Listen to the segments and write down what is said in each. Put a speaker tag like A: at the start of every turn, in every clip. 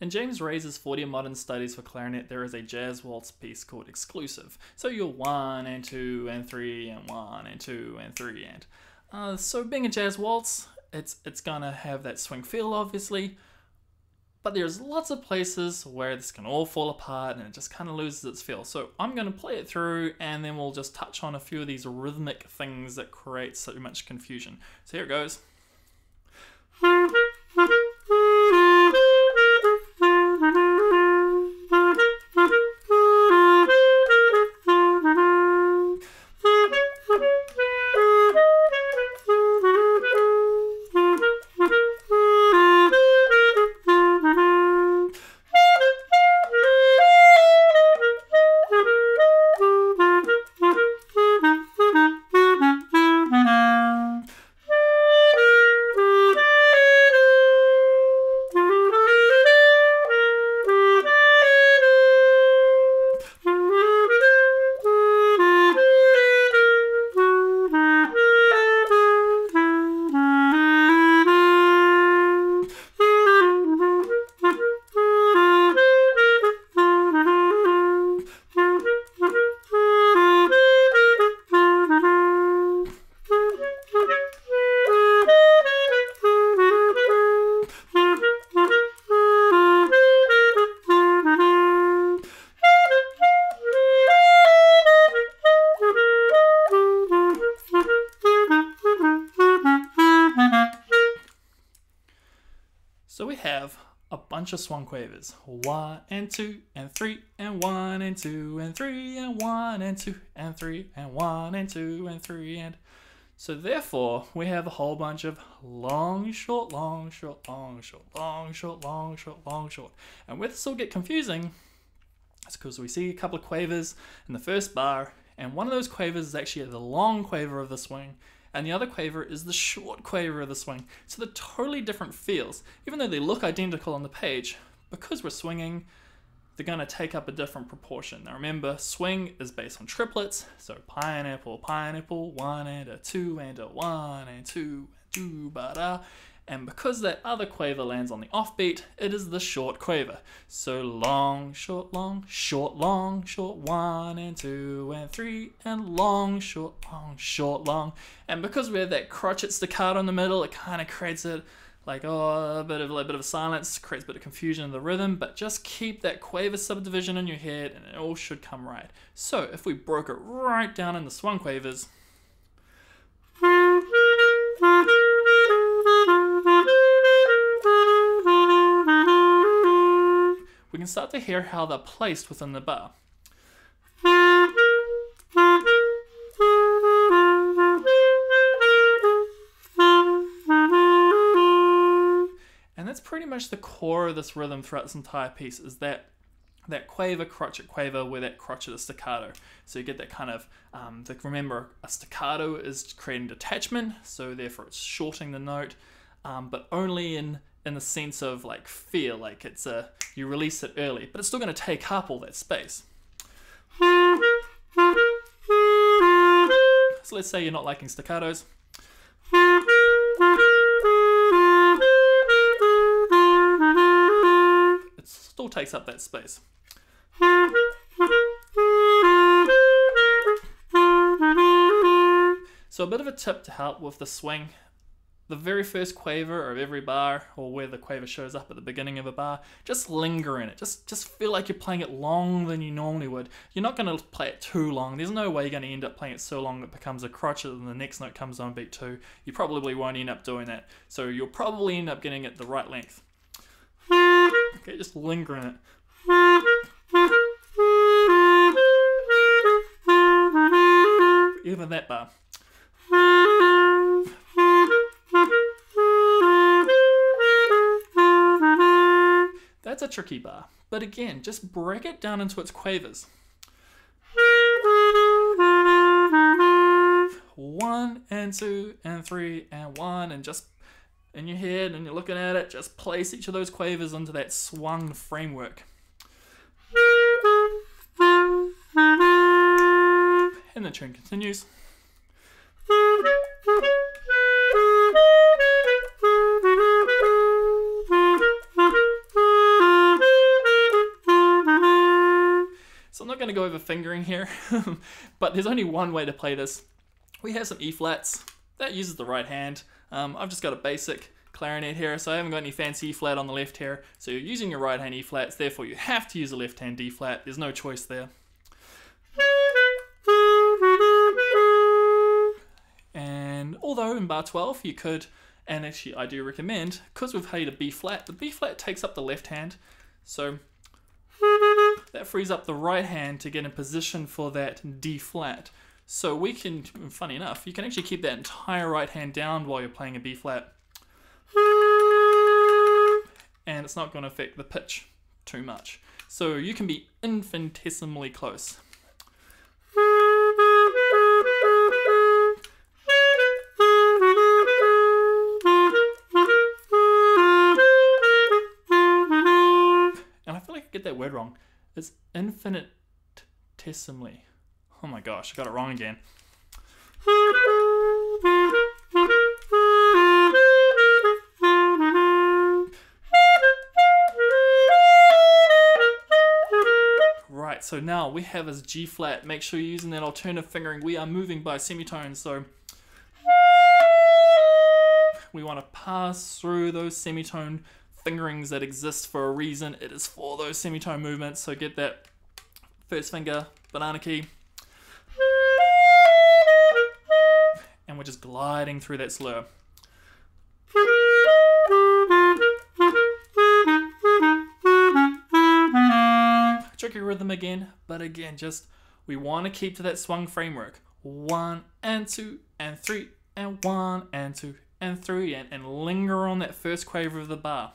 A: In James Rae's 40 Modern Studies for Clarinet, there is a jazz waltz piece called Exclusive. So you're 1 and 2 and 3 and 1 and 2 and 3 and. Uh, so being a jazz waltz, it's, it's gonna have that swing feel obviously, but there's lots of places where this can all fall apart and it just kind of loses its feel. So I'm going to play it through and then we'll just touch on a few of these rhythmic things that create so much confusion. So here it goes. Have a bunch of swung quavers. One and two and three and one and two and three and one and two and three and one and two and three and so therefore we have a whole bunch of long, short, long, short, long, short, long, short, long, short, long, short. And where this will get confusing is because we see a couple of quavers in the first bar, and one of those quavers is actually the long quaver of the swing, and the other quaver is the short quaver of the swing. So they're totally different feels. Even though they look identical on the page, because we're swinging, they're going to take up a different proportion. Now remember, swing is based on triplets, so pineapple, pineapple, one and a two and a one and two, two, ba da. And because that other quaver lands on the offbeat, it is the short quaver. So long, short, long, short, long, short, one and two and three, and long, short, long, short, long. And because we have that crotchet staccato in the middle, it kind of creates it like oh a bit of a bit of silence, creates a bit of confusion in the rhythm, but just keep that quaver subdivision in your head and it all should come right. So if we broke it right down in the swung quavers, to hear how they're placed within the bar. And that's pretty much the core of this rhythm throughout this entire piece is that that quaver, crotchet, quaver, where that crotchet is staccato. So you get that kind of, um, the, remember, a staccato is creating detachment, so therefore it's shorting the note, um, but only in in the sense of like fear, like it's a you release it early, but it's still going to take up all that space. So let's say you're not liking staccatos. It still takes up that space. So a bit of a tip to help with the swing. The very first quaver of every bar, or where the quaver shows up at the beginning of a bar, just linger in it. Just just feel like you're playing it longer than you normally would. You're not going to play it too long. There's no way you're going to end up playing it so long it becomes a crotchet and the next note comes on beat two. You probably won't end up doing that. So you'll probably end up getting it the right length. Okay, just linger in it. Even that bar. Tricky bar, but again, just break it down into its quavers. One and two and three and one, and just in your head and you're looking at it, just place each of those quavers into that swung framework. And the tune continues. Going to go over fingering here, but there's only one way to play this. We have some E flats. That uses the right hand. Um, I've just got a basic clarinet here, so I haven't got any fancy E flat on the left here. So you're using your right hand E flats, therefore you have to use a left hand D flat. There's no choice there. And although in bar 12 you could, and actually I do recommend, because we've played a B flat, the B flat takes up the left hand. So that frees up the right hand to get in position for that D flat. So we can, funny enough, you can actually keep that entire right hand down while you're playing a B flat. And it's not going to affect the pitch too much. So you can be infinitesimally close. And I feel like I get that word wrong. It's infinitesimally. Oh my gosh, I got it wrong again. Right, so now we have as G flat. Make sure you're using that alternative fingering. We are moving by semitones, so we want to pass through those semitone fingerings that exist for a reason. It is for those semitone movements, so get that first finger, banana key, and we're just gliding through that slur. Tricky rhythm again, but again, just we want to keep to that swung framework. One and two and three and one and two and three and, and linger on that first quaver of the bar.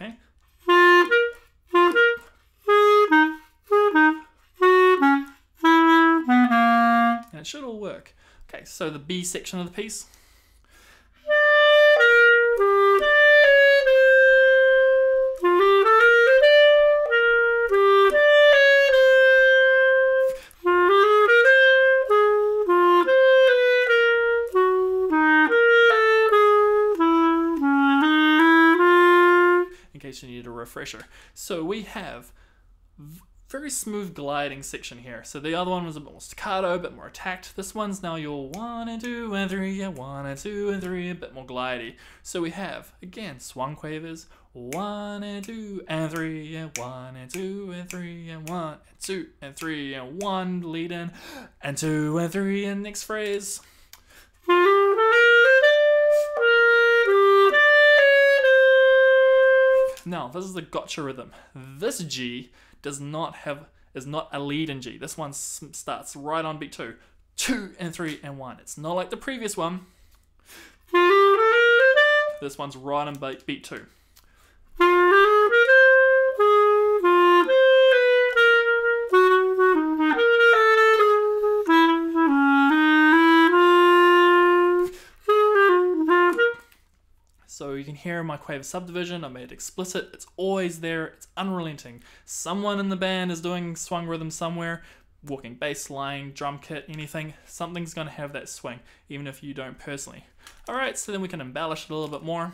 A: Okay. And it should all work. Okay, so the B section of the piece. So we have very smooth gliding section here. So the other one was a bit more staccato, a bit more attacked. This one's now your one and two and three and one and two and three, a bit more glidey. So we have, again, swung quavers, one and two and three and one and two and three and one and two and three and one lead in and two and three and next phrase. Now, this is the gotcha rhythm. This G does not have is not a lead in G. This one starts right on beat two, two and three and one. It's not like the previous one. This one's right on beat, beat two. So you can hear my quaver subdivision, I made it explicit, it's always there, it's unrelenting. Someone in the band is doing swung rhythm somewhere, walking bass line, drum kit, anything, something's gonna have that swing, even if you don't personally. Alright, so then we can embellish it a little bit more.